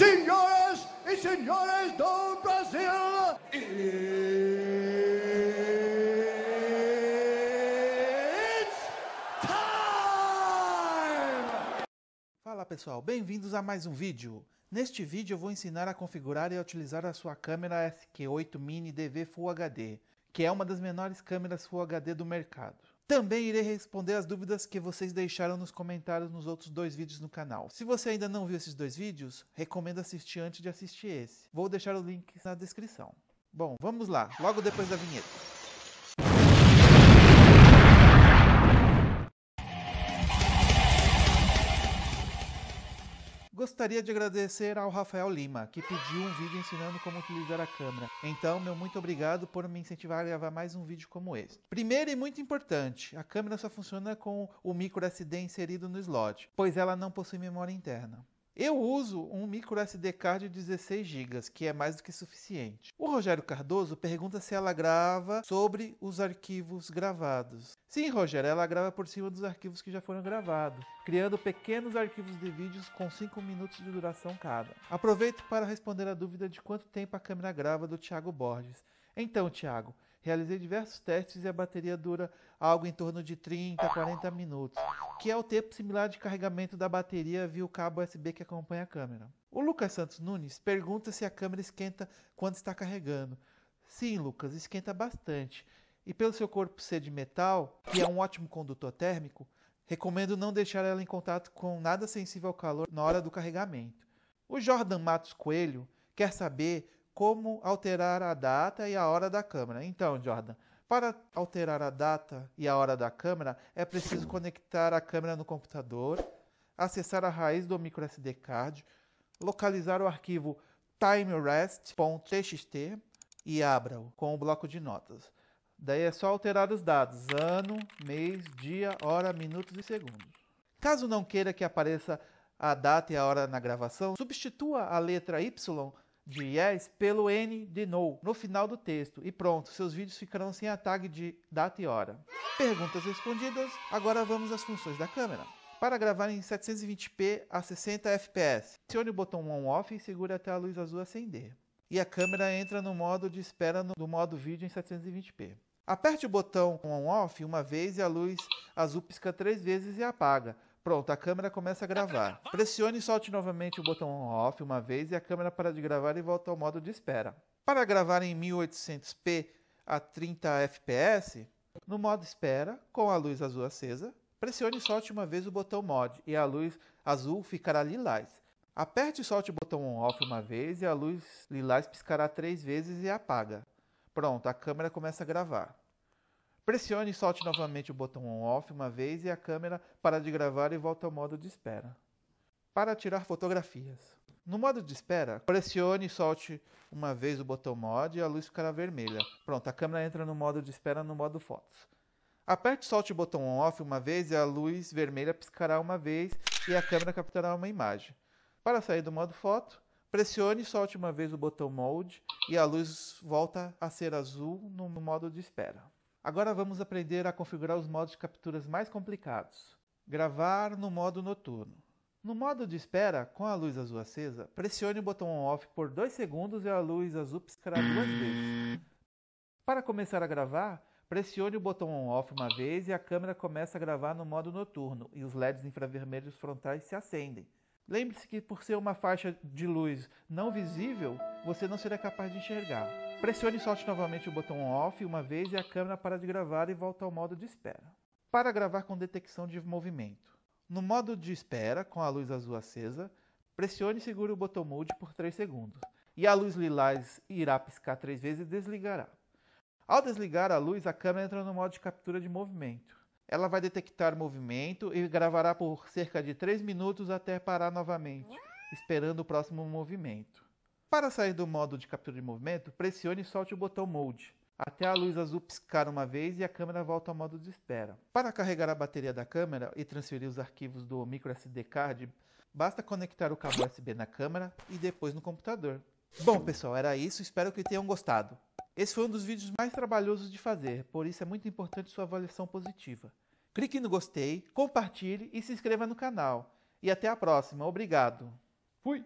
Senhoras e senhores do Brasil, it's time! Fala pessoal, bem-vindos a mais um vídeo. Neste vídeo eu vou ensinar a configurar e a utilizar a sua câmera SQ8 Mini DV Full HD, que é uma das menores câmeras Full HD do mercado. Também irei responder as dúvidas que vocês deixaram nos comentários nos outros dois vídeos no canal. Se você ainda não viu esses dois vídeos, recomendo assistir antes de assistir esse. Vou deixar o link na descrição. Bom, vamos lá, logo depois da vinheta. Gostaria de agradecer ao Rafael Lima, que pediu um vídeo ensinando como utilizar a câmera. Então, meu muito obrigado por me incentivar a gravar mais um vídeo como este. Primeiro e muito importante, a câmera só funciona com o micro SD inserido no slot, pois ela não possui memória interna. Eu uso um micro SD card de 16 GB, que é mais do que suficiente. O Rogério Cardoso pergunta se ela grava sobre os arquivos gravados. Sim, Rogério, ela grava por cima dos arquivos que já foram gravados, criando pequenos arquivos de vídeos com 5 minutos de duração cada. Aproveito para responder a dúvida de quanto tempo a câmera grava do Thiago Borges. Então, Thiago, realizei diversos testes e a bateria dura algo em torno de 30 a 40 minutos que é o tempo similar de carregamento da bateria via o cabo USB que acompanha a câmera. O Lucas Santos Nunes pergunta se a câmera esquenta quando está carregando. Sim, Lucas, esquenta bastante. E pelo seu corpo ser de metal, que é um ótimo condutor térmico, recomendo não deixar ela em contato com nada sensível ao calor na hora do carregamento. O Jordan Matos Coelho quer saber como alterar a data e a hora da câmera. Então, Jordan, para alterar a data e a hora da câmera, é preciso conectar a câmera no computador, acessar a raiz do microSD card, localizar o arquivo timerest.txt e abra-o com o bloco de notas. Daí é só alterar os dados: ano, mês, dia, hora, minutos e segundos. Caso não queira que apareça a data e a hora na gravação, substitua a letra Y de yes pelo N de no no final do texto e pronto, seus vídeos ficarão sem a tag de data e hora. Perguntas respondidas, agora vamos às funções da câmera. Para gravar em 720p a 60 fps, pressione o botão on-off e segure até a luz azul acender. E a câmera entra no modo de espera no modo vídeo em 720p. Aperte o botão on-off uma vez e a luz azul pisca três vezes e apaga. Pronto, a câmera começa a gravar. Pressione e solte novamente o botão off uma vez e a câmera para de gravar e volta ao modo de espera. Para gravar em 1800p a 30 fps, no modo espera, com a luz azul acesa, pressione e solte uma vez o botão mod e a luz azul ficará lilás. Aperte e solte o botão on-off uma vez e a luz lilás piscará três vezes e apaga. Pronto, a câmera começa a gravar. Pressione e solte novamente o botão on-off uma vez e a câmera para de gravar e volta ao modo de espera. Para tirar fotografias. No modo de espera, pressione e solte uma vez o botão mod e a luz ficará vermelha. Pronto, a câmera entra no modo de espera no modo fotos. Aperte e solte o botão on-off uma vez e a luz vermelha piscará uma vez e a câmera capturará uma imagem. Para sair do modo foto, pressione e solte uma vez o botão mode e a luz volta a ser azul no modo de espera. Agora vamos aprender a configurar os modos de capturas mais complicados. Gravar no modo noturno. No modo de espera, com a luz azul acesa, pressione o botão ON-OFF por 2 segundos e a luz azul piscará duas vezes. Para começar a gravar, pressione o botão ON-OFF uma vez e a câmera começa a gravar no modo noturno e os LEDs infravermelhos frontais se acendem. Lembre-se que por ser uma faixa de luz não visível, você não será capaz de enxergar. Pressione e solte novamente o botão off uma vez e a câmera para de gravar e volta ao modo de espera. Para gravar com detecção de movimento. No modo de espera, com a luz azul acesa, pressione e segure o botão Mode por 3 segundos. E a luz lilás irá piscar 3 vezes e desligará. Ao desligar a luz, a câmera entra no modo de captura de movimento ela vai detectar movimento e gravará por cerca de 3 minutos até parar novamente, esperando o próximo movimento. Para sair do modo de captura de movimento, pressione e solte o botão Mode, até a luz azul piscar uma vez e a câmera volta ao modo de espera. Para carregar a bateria da câmera e transferir os arquivos do microSD card, basta conectar o cabo USB na câmera e depois no computador. Bom pessoal, era isso, espero que tenham gostado. Esse foi um dos vídeos mais trabalhosos de fazer, por isso é muito importante sua avaliação positiva. Clique no gostei, compartilhe e se inscreva no canal. E até a próxima. Obrigado. Fui!